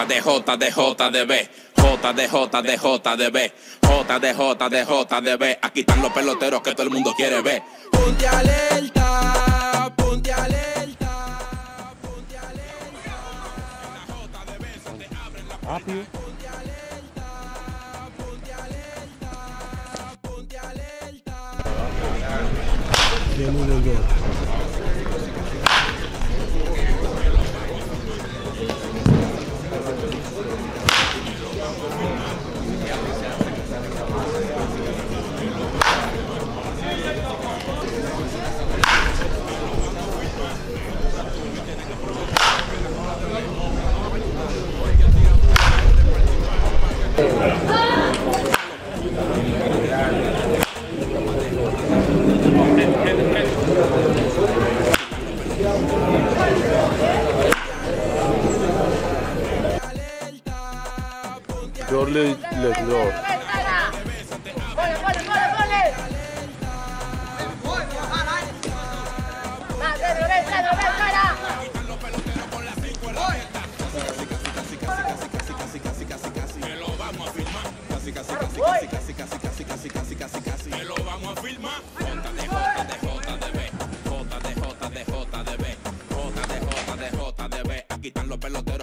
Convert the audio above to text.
J de J de J de B. J de J de J de B. J de J de J de B. Aquí están los peloteros que todo el mundo quiere ver. Ponte alerta, ponte alerta, ponte alerta. Rápido. Ponte alerta, ponte alerta, ponte alerta. Bien, uno casi, casi, casi, casi, casi, casi, casi, casi, casi, casi. Me lo vamos a firmar. Jótate, jótate, jótate, jótate, jótate, jótate, jótate, jótate, jótate, jótate, aquí están los peloteros